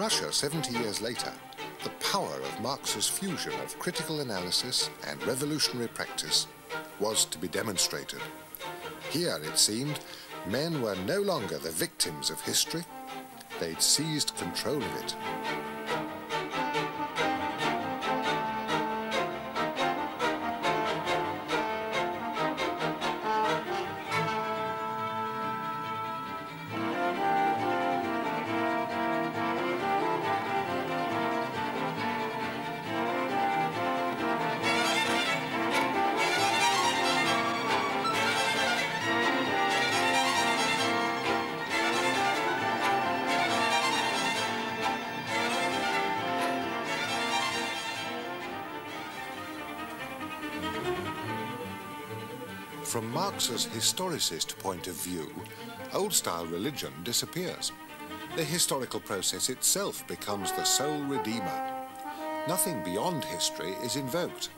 Russia 70 years later, the power of Marx's fusion of critical analysis and revolutionary practice was to be demonstrated. Here, it seemed, men were no longer the victims of history, they'd seized control of it. From Marx's historicist point of view, old-style religion disappears. The historical process itself becomes the sole redeemer. Nothing beyond history is invoked,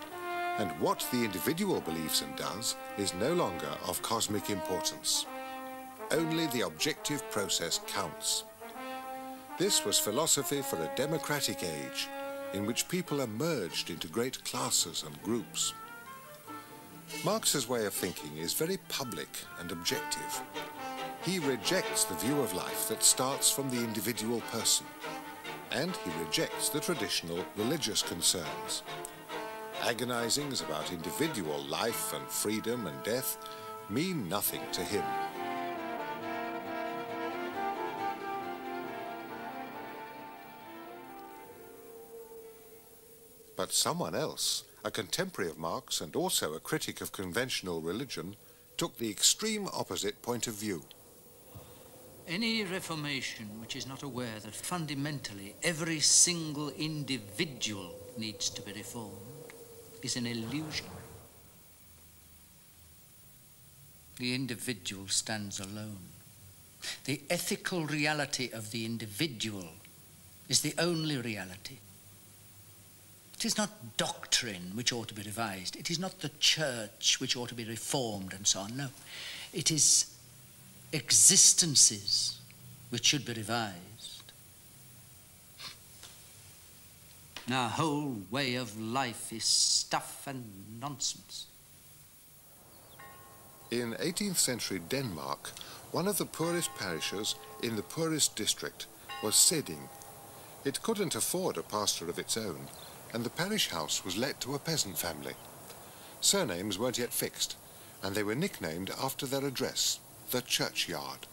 and what the individual believes and does is no longer of cosmic importance. Only the objective process counts. This was philosophy for a democratic age, in which people are merged into great classes and groups. Marx's way of thinking is very public and objective. He rejects the view of life that starts from the individual person, and he rejects the traditional religious concerns. Agonizings about individual life and freedom and death mean nothing to him. But someone else a contemporary of Marx and also a critic of conventional religion, took the extreme opposite point of view. Any reformation which is not aware that fundamentally every single individual needs to be reformed is an illusion. The individual stands alone. The ethical reality of the individual is the only reality. It is not doctrine which ought to be revised. It is not the church which ought to be reformed and so on. No. It is existences which should be revised. Our whole way of life is stuff and nonsense. In 18th century Denmark, one of the poorest parishes in the poorest district was Sædding. It couldn't afford a pastor of its own, and the parish house was let to a peasant family. Surnames weren't yet fixed, and they were nicknamed after their address, the churchyard.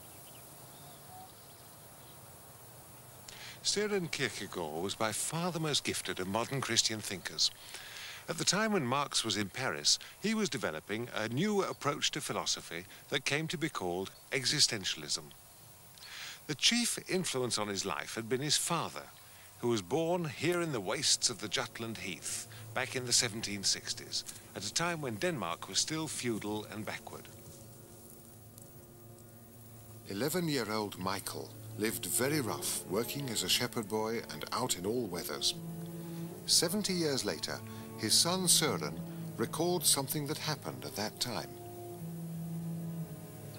Søren Kierkegaard was by far the most gifted of modern Christian thinkers. At the time when Marx was in Paris, he was developing a new approach to philosophy that came to be called existentialism. The chief influence on his life had been his father, who was born here in the wastes of the Jutland Heath back in the 1760s, at a time when Denmark was still feudal and backward. 11-year-old Michael lived very rough, working as a shepherd boy and out in all weathers. Seventy years later, his son Søren recalled something that happened at that time.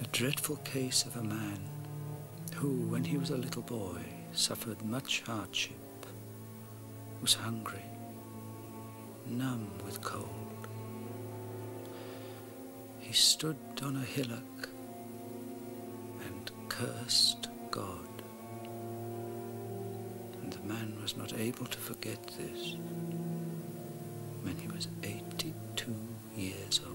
The dreadful case of a man who, when he was a little boy, suffered much hardship was hungry, numb with cold. He stood on a hillock and cursed God. And the man was not able to forget this when he was 82 years old.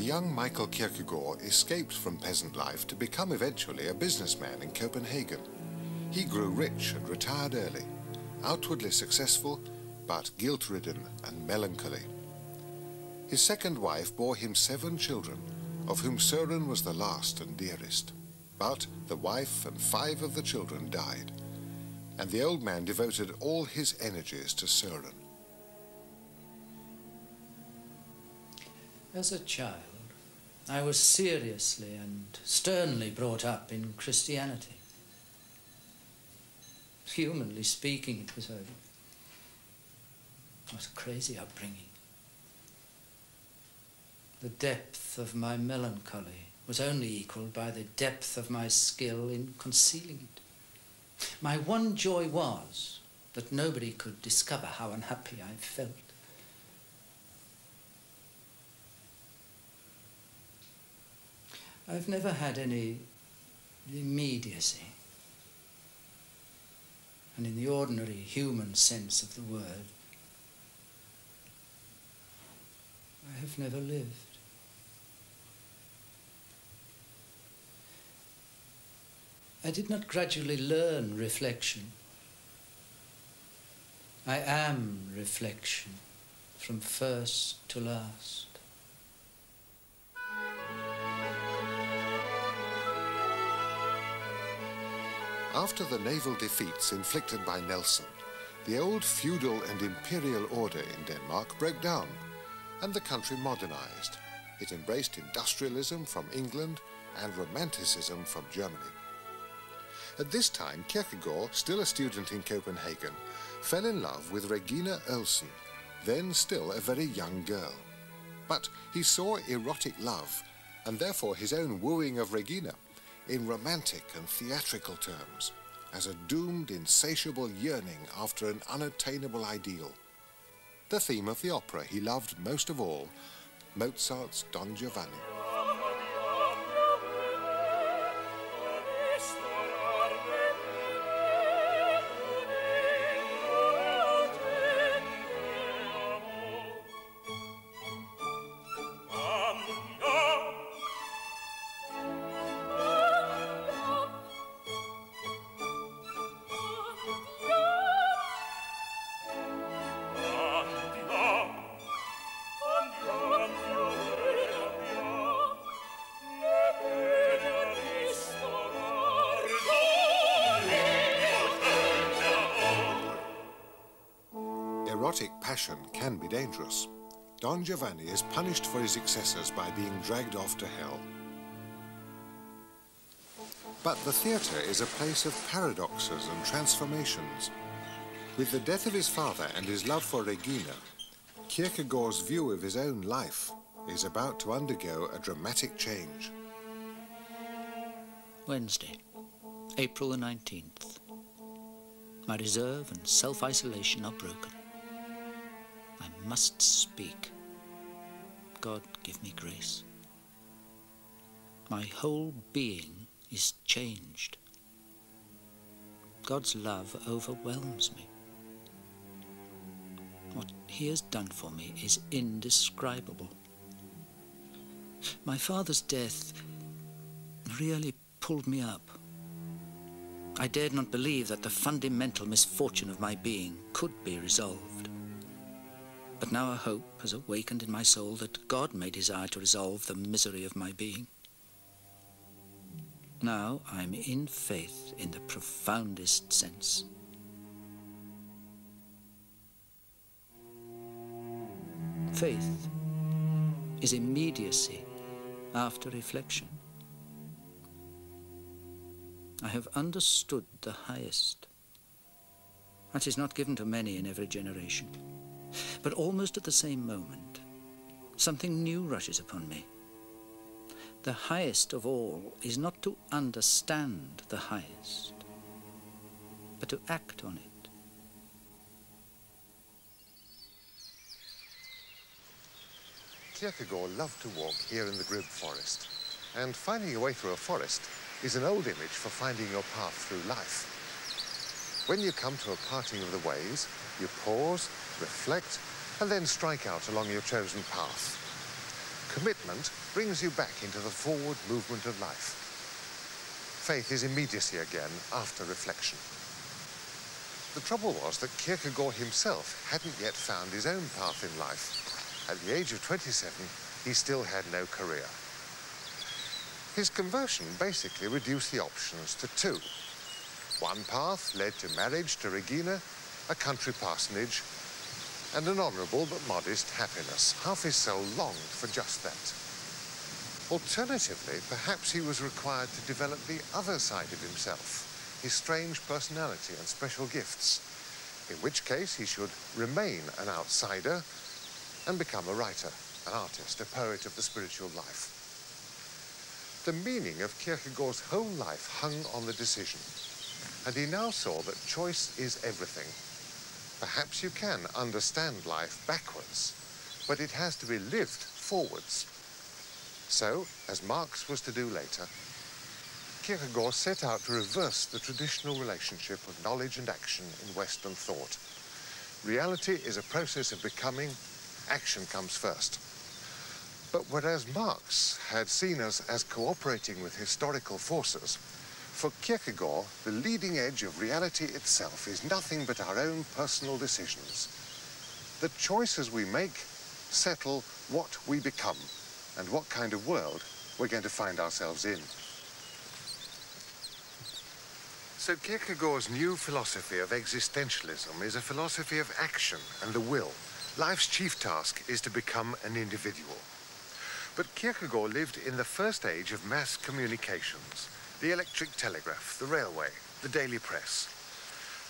The young Michael Kierkegaard escaped from peasant life to become eventually a businessman in Copenhagen. He grew rich and retired early, outwardly successful, but guilt-ridden and melancholy. His second wife bore him seven children, of whom Søren was the last and dearest. But the wife and five of the children died, and the old man devoted all his energies to Søren. As a child, I was seriously and sternly brought up in Christianity. Humanly speaking, it was a, it was a crazy upbringing. The depth of my melancholy was only equalled by the depth of my skill in concealing it. My one joy was that nobody could discover how unhappy I felt. I've never had any immediacy. And in the ordinary human sense of the word, I have never lived. I did not gradually learn reflection. I am reflection from first to last. After the naval defeats inflicted by Nelson, the old feudal and imperial order in Denmark broke down and the country modernized. It embraced industrialism from England and romanticism from Germany. At this time, Kierkegaard, still a student in Copenhagen, fell in love with Regina Olsen, then still a very young girl. But he saw erotic love, and therefore his own wooing of Regina, in romantic and theatrical terms, as a doomed, insatiable yearning after an unattainable ideal. The theme of the opera he loved most of all, Mozart's Don Giovanni. Erotic passion can be dangerous. Don Giovanni is punished for his excesses by being dragged off to hell. But the theatre is a place of paradoxes and transformations. With the death of his father and his love for Regina, Kierkegaard's view of his own life is about to undergo a dramatic change. Wednesday, April the 19th. My reserve and self-isolation are broken. I must speak. God give me grace. My whole being is changed. God's love overwhelms me. What he has done for me is indescribable. My father's death really pulled me up. I dared not believe that the fundamental misfortune of my being could be resolved. But now a hope has awakened in my soul that God may desire to resolve the misery of my being. Now I'm in faith in the profoundest sense. Faith is immediacy after reflection. I have understood the highest. That is not given to many in every generation. But almost at the same moment, something new rushes upon me. The highest of all is not to understand the highest, but to act on it. Kierkegaard loved to walk here in the Grib forest, and finding your way through a forest is an old image for finding your path through life. When you come to a parting of the ways, you pause, reflect, and then strike out along your chosen path. Commitment brings you back into the forward movement of life. Faith is immediacy again after reflection. The trouble was that Kierkegaard himself hadn't yet found his own path in life. At the age of 27, he still had no career. His conversion basically reduced the options to two. One path led to marriage to Regina, a country parsonage, and an honourable but modest happiness. Half his soul longed for just that. Alternatively, perhaps he was required to develop the other side of himself, his strange personality and special gifts, in which case he should remain an outsider and become a writer. an artist, a poet of the spiritual life. The meaning of Kierkegaard's whole life hung on the decision, and he now saw that choice is everything. Perhaps you can understand life backwards, but it has to be lived forwards. So, as Marx was to do later, Kierkegaard set out to reverse the traditional relationship of knowledge and action in Western thought. Reality is a process of becoming, action comes first. But whereas Marx had seen us as cooperating with historical forces, for Kierkegaard, the leading edge of reality itself is nothing but our own personal decisions. The choices we make settle what we become and what kind of world we're going to find ourselves in. So Kierkegaard's new philosophy of existentialism is a philosophy of action and the will. Life's chief task is to become an individual. But Kierkegaard lived in the first age of mass communications, the electric telegraph, the railway, the daily press.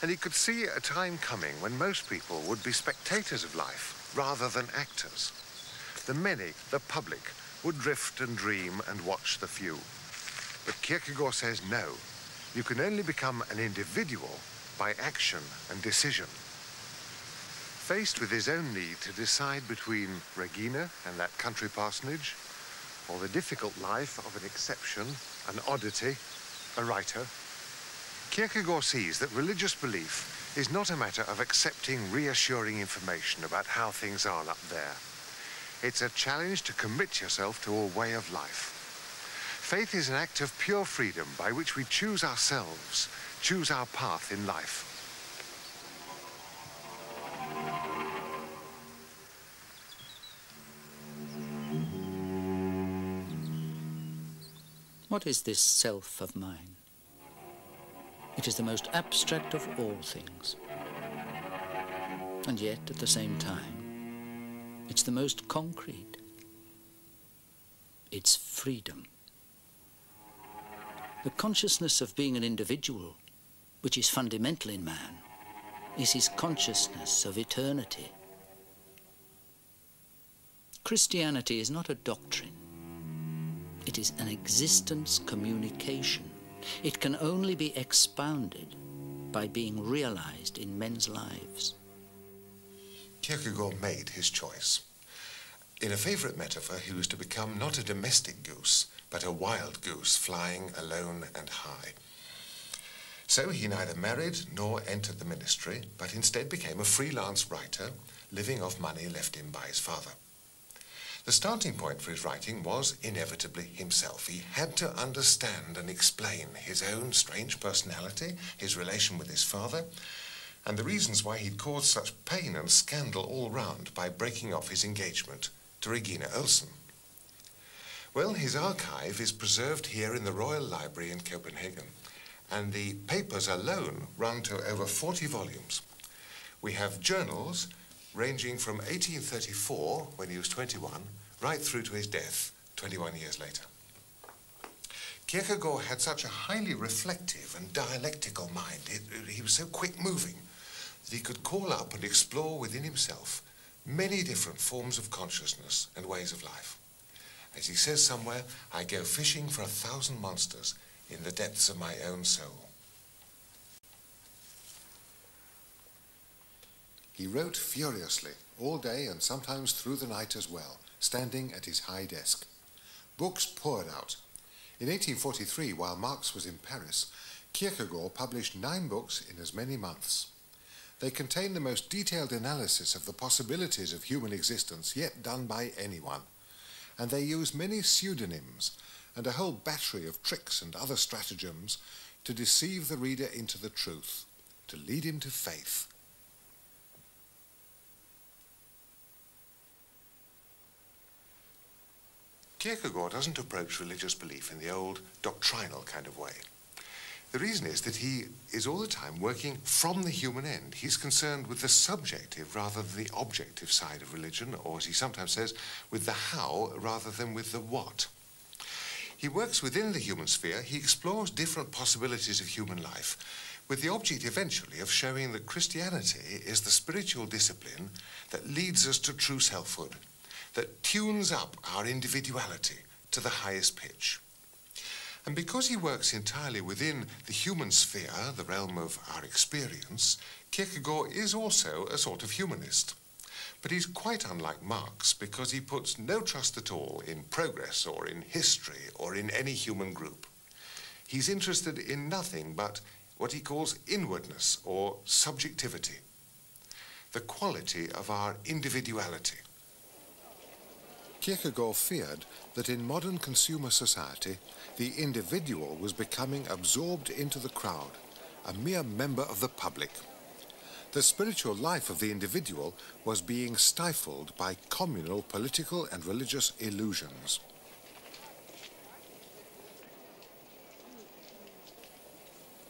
And he could see a time coming when most people would be spectators of life rather than actors. The many, the public, would drift and dream and watch the few. But Kierkegaard says no. You can only become an individual by action and decision. Faced with his own need to decide between Regina and that country parsonage, or the difficult life of an exception, an oddity, a writer, Kierkegaard sees that religious belief is not a matter of accepting reassuring information about how things are up there. It's a challenge to commit yourself to a way of life. Faith is an act of pure freedom by which we choose ourselves, choose our path in life. What is this self of mine? It is the most abstract of all things. And yet, at the same time, it's the most concrete. It's freedom. The consciousness of being an individual, which is fundamental in man, is his consciousness of eternity. Christianity is not a doctrine. It is an existence communication. It can only be expounded by being realized in men's lives. Kierkegaard made his choice. In a favourite metaphor, he was to become not a domestic goose, but a wild goose flying alone and high. So he neither married nor entered the ministry, but instead became a freelance writer, living off money left him by his father. The starting point for his writing was inevitably himself. He had to understand and explain his own strange personality, his relation with his father, and the reasons why he'd caused such pain and scandal all round by breaking off his engagement to Regina Olsen. Well, his archive is preserved here in the Royal Library in Copenhagen, and the papers alone run to over 40 volumes. We have journals ranging from 1834, when he was 21, right through to his death 21 years later. Kierkegaard had such a highly reflective and dialectical mind. It, he was so quick-moving that he could call up and explore within himself many different forms of consciousness and ways of life. As he says somewhere, I go fishing for a thousand monsters in the depths of my own soul. He wrote furiously, all day and sometimes through the night as well, standing at his high desk. Books poured out. In 1843, while Marx was in Paris, Kierkegaard published nine books in as many months. They contain the most detailed analysis of the possibilities of human existence yet done by anyone, and they use many pseudonyms and a whole battery of tricks and other stratagems to deceive the reader into the truth, to lead him to faith. Kierkegaard doesn't approach religious belief in the old doctrinal kind of way. The reason is that he is all the time working from the human end. He's concerned with the subjective rather than the objective side of religion, or as he sometimes says, with the how rather than with the what. He works within the human sphere. He explores different possibilities of human life with the object eventually of showing that Christianity is the spiritual discipline that leads us to true selfhood that tunes up our individuality to the highest pitch. And because he works entirely within the human sphere, the realm of our experience, Kierkegaard is also a sort of humanist. But he's quite unlike Marx because he puts no trust at all in progress or in history or in any human group. He's interested in nothing but what he calls inwardness or subjectivity, the quality of our individuality. Kierkegaard feared that in modern consumer society, the individual was becoming absorbed into the crowd, a mere member of the public. The spiritual life of the individual was being stifled by communal political and religious illusions.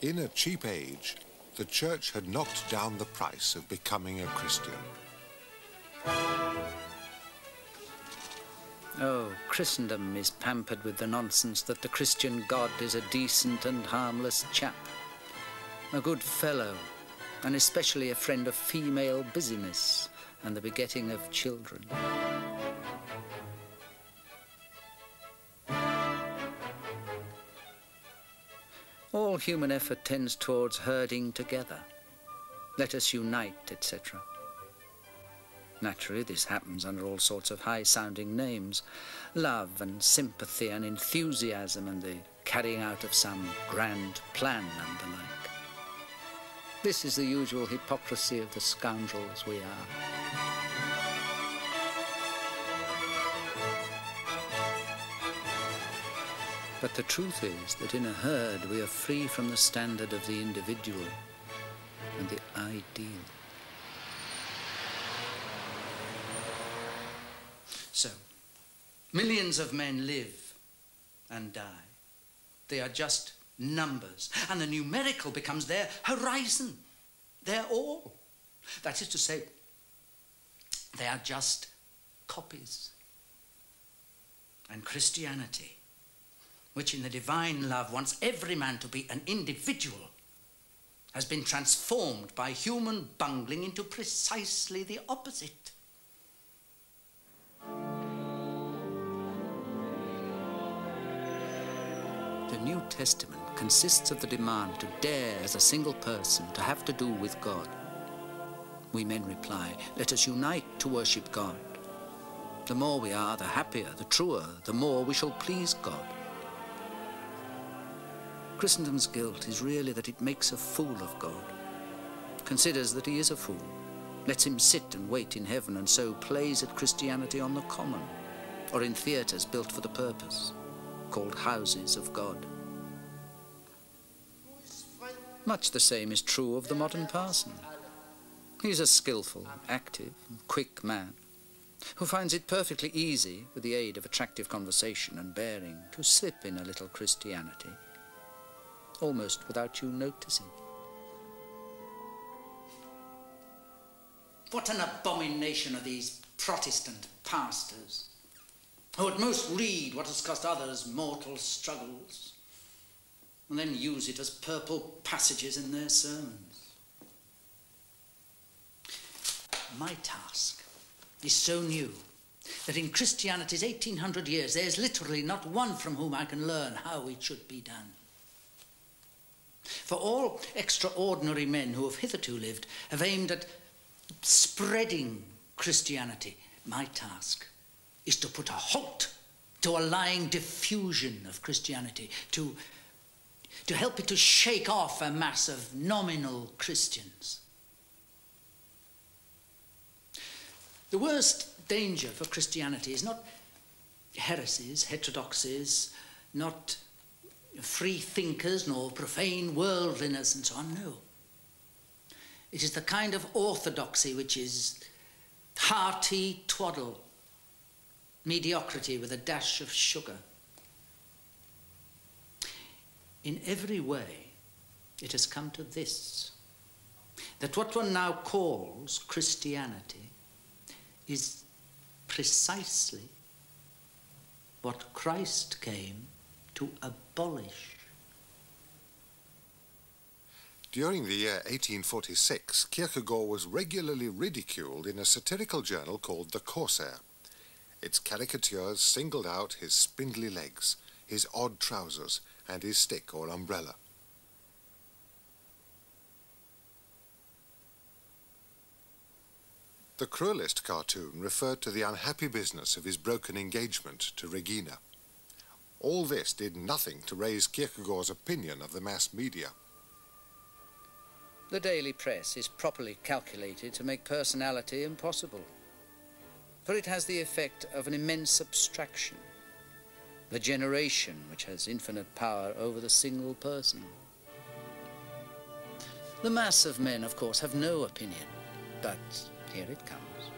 In a cheap age, the church had knocked down the price of becoming a Christian. Oh, Christendom is pampered with the nonsense that the Christian God is a decent and harmless chap, a good fellow, and especially a friend of female busyness and the begetting of children. All human effort tends towards herding together. Let us unite, etc. Naturally, this happens under all sorts of high-sounding names. Love and sympathy and enthusiasm and the carrying out of some grand plan and the like. This is the usual hypocrisy of the scoundrels we are. But the truth is that in a herd we are free from the standard of the individual and the ideal. So, millions of men live and die. They are just numbers, and the numerical becomes their horizon, their all. That is to say, they are just copies. And Christianity, which in the divine love wants every man to be an individual, has been transformed by human bungling into precisely the opposite. The New Testament consists of the demand to dare as a single person to have to do with God. We men reply, let us unite to worship God. The more we are, the happier, the truer, the more we shall please God. Christendom's guilt is really that it makes a fool of God, considers that he is a fool, lets him sit and wait in heaven, and so plays at Christianity on the common, or in theatres built for the purpose, called houses of God. Much the same is true of the modern parson. He's a skilful, active, quick man who finds it perfectly easy, with the aid of attractive conversation and bearing, to slip in a little Christianity almost without you noticing. What an abomination are these Protestant pastors, who at most read what has cost others mortal struggles, and then use it as purple passages in their sermons. My task is so new that in Christianity's 1800 years there is literally not one from whom I can learn how it should be done. For all extraordinary men who have hitherto lived have aimed at spreading Christianity. My task is to put a halt to a lying diffusion of Christianity, to, to help it to shake off a mass of nominal Christians. The worst danger for Christianity is not heresies, heterodoxies, not free thinkers nor profane worldliness and so on. No. It is the kind of orthodoxy which is hearty twaddle, mediocrity with a dash of sugar. In every way, it has come to this that what one now calls Christianity is precisely what Christ came to abolish. During the year 1846, Kierkegaard was regularly ridiculed in a satirical journal called The Corsair. Its caricatures singled out his spindly legs, his odd trousers, and his stick or umbrella. The cruelest cartoon referred to the unhappy business of his broken engagement to Regina. All this did nothing to raise Kierkegaard's opinion of the mass media. The daily press is properly calculated to make personality impossible, for it has the effect of an immense abstraction, the generation which has infinite power over the single person. The mass of men, of course, have no opinion, but here it comes.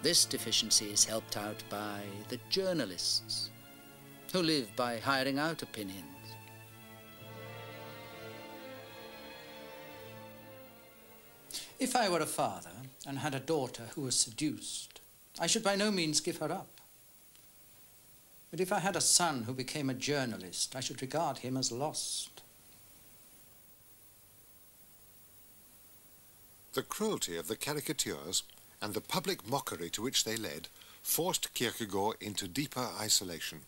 This deficiency is helped out by the journalists, who live by hiring out opinions. If I were a father and had a daughter who was seduced, I should by no means give her up. But if I had a son who became a journalist, I should regard him as lost. The cruelty of the caricatures and the public mockery to which they led forced Kierkegaard into deeper isolation.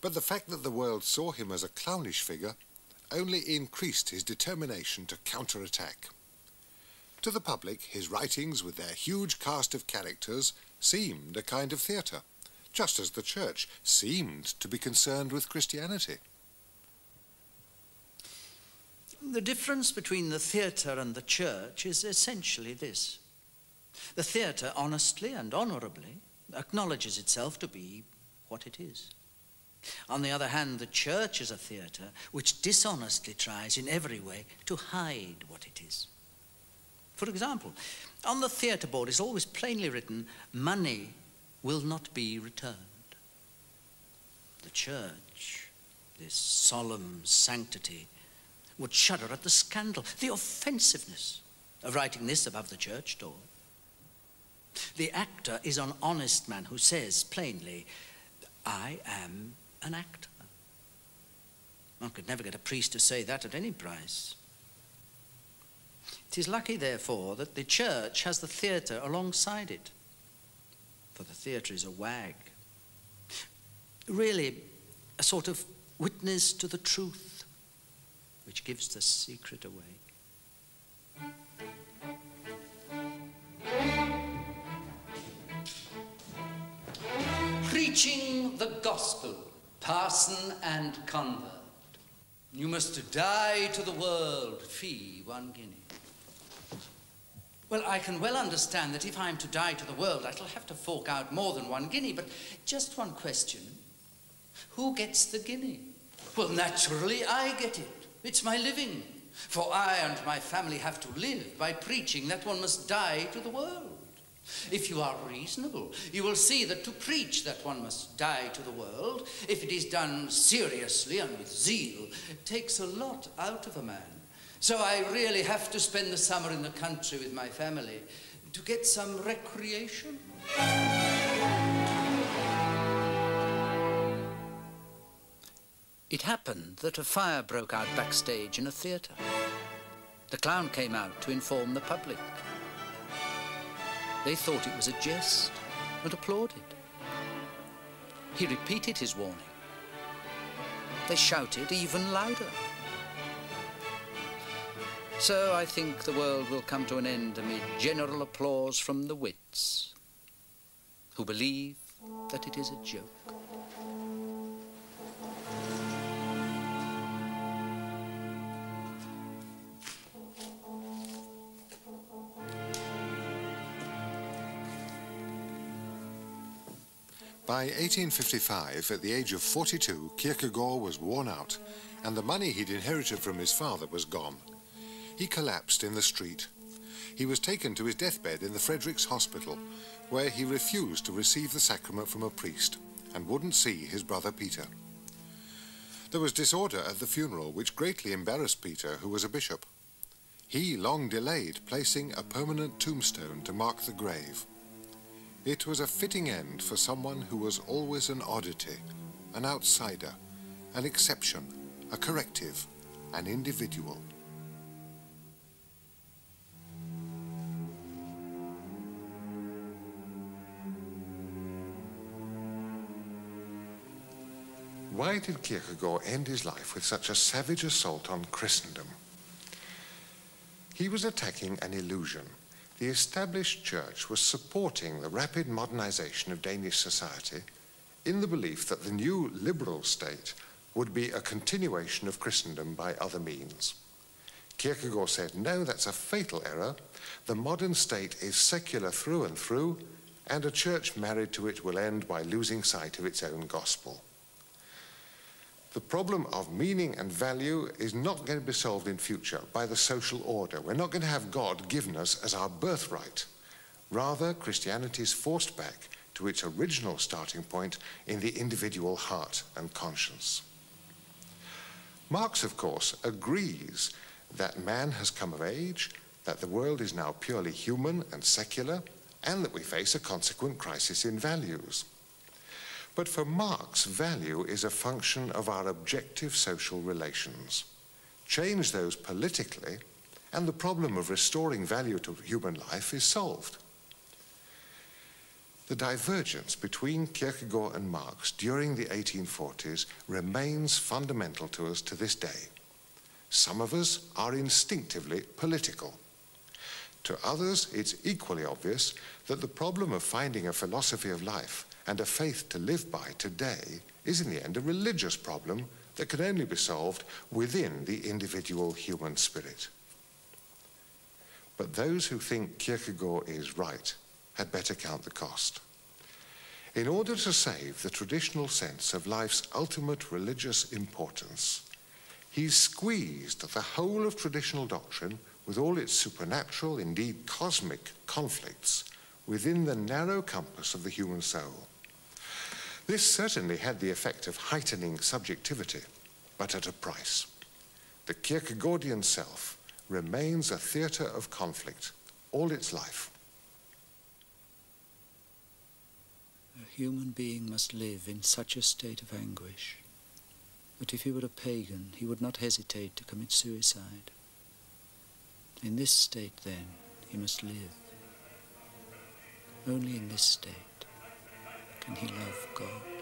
But the fact that the world saw him as a clownish figure only increased his determination to counterattack. To the public, his writings, with their huge cast of characters, seemed a kind of theatre, just as the church seemed to be concerned with Christianity. The difference between the theatre and the church is essentially this. The theatre, honestly and honourably, acknowledges itself to be what it is. On the other hand, the church is a theatre which dishonestly tries in every way to hide what it is. For example, on the theatre board is always plainly written, money will not be returned. The church, this solemn sanctity, would shudder at the scandal, the offensiveness of writing this above the church door. The actor is an honest man who says plainly, I am an actor. One could never get a priest to say that at any price. It is lucky, therefore, that the church has the theatre alongside it, for the theatre is a wag. Really, a sort of witness to the truth which gives the secret away. Preaching the gospel, parson and convert. You must die to the world, fee one guinea. Well, I can well understand that if I'm to die to the world, I shall have to fork out more than one guinea, but just one question. Who gets the guinea? Well, naturally, I get it. It's my living. For I and my family have to live by preaching that one must die to the world. If you are reasonable, you will see that to preach that one must die to the world, if it is done seriously and with zeal, takes a lot out of a man. So I really have to spend the summer in the country with my family to get some recreation. It happened that a fire broke out backstage in a theatre. The clown came out to inform the public. They thought it was a jest and applauded. He repeated his warning. They shouted even louder. So I think the world will come to an end amid general applause from the wits, who believe that it is a joke. By 1855, at the age of 42, Kierkegaard was worn out, and the money he'd inherited from his father was gone. He collapsed in the street. He was taken to his deathbed in the Fredericks Hospital, where he refused to receive the sacrament from a priest and wouldn't see his brother Peter. There was disorder at the funeral, which greatly embarrassed Peter, who was a bishop. He long delayed placing a permanent tombstone to mark the grave. It was a fitting end for someone who was always an oddity, an outsider, an exception, a corrective, an individual. Why did Kierkegaard end his life with such a savage assault on Christendom? He was attacking an illusion. The established church was supporting the rapid modernization of Danish society in the belief that the new liberal state would be a continuation of Christendom by other means. Kierkegaard said, no, that's a fatal error. The modern state is secular through and through, and a church married to it will end by losing sight of its own gospel. The problem of meaning and value is not going to be solved in future by the social order. We're not going to have God given us as our birthright. Rather, Christianity is forced back to its original starting point in the individual heart and conscience. Marx, of course, agrees that man has come of age, that the world is now purely human and secular, and that we face a consequent crisis in values. But for Marx, value is a function of our objective social relations. Change those politically, and the problem of restoring value to human life is solved. The divergence between Kierkegaard and Marx during the 1840s remains fundamental to us to this day. Some of us are instinctively political. To others, it's equally obvious that the problem of finding a philosophy of life and a faith to live by today is in the end a religious problem that can only be solved within the individual human spirit. But those who think Kierkegaard is right had better count the cost. In order to save the traditional sense of life's ultimate religious importance, he squeezed the whole of traditional doctrine with all its supernatural, indeed cosmic, conflicts within the narrow compass of the human soul. This certainly had the effect of heightening subjectivity, but at a price. The Kierkegaardian self remains a theatre of conflict all its life. A human being must live in such a state of anguish that if he were a pagan, he would not hesitate to commit suicide. In this state, then, he must live. Only in this state can he love God.